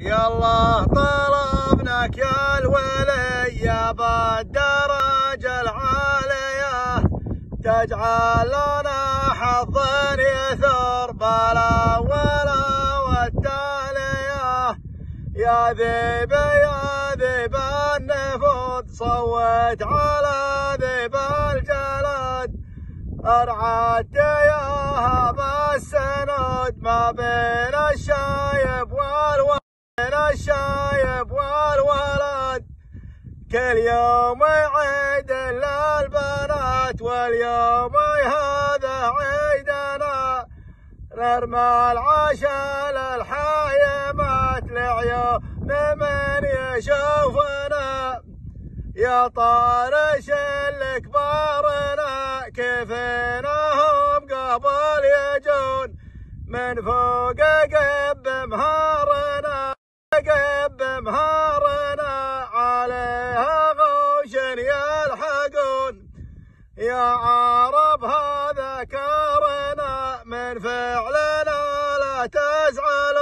يلا طلبناك يا الولي يا بالدرج العالية. تجعل لنا حظا بلا ولا والتالية. يا ذيب يا ذيب النفوذ صوت على ذيب الجلد أرعدت يا هذا السند ما بين كل يوم عيد للبنات واليوم هذا عيدنا. نرمى العشاء للحايمات لعيون من يشوفنا. يا طارش الكبارنا كيفينهم قبل يجون. من فوق قب يا عرب هذا كارنا من فعلنا لا تزعلون